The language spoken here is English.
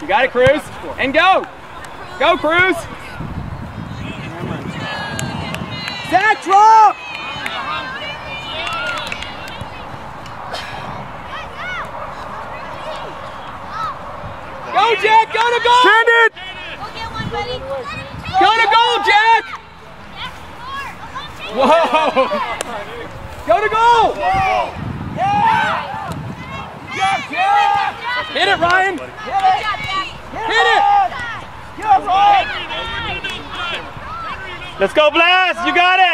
You got it, Cruz. And go. Go, Cruz. Zach, drop. Go, Jack. Go to goal. Send it! Go get one, buddy. Go to goal, Jack. Whoa. Go to goal. Hit it, Ryan. Hit it. Hit it. Let's go, Blast! You got it!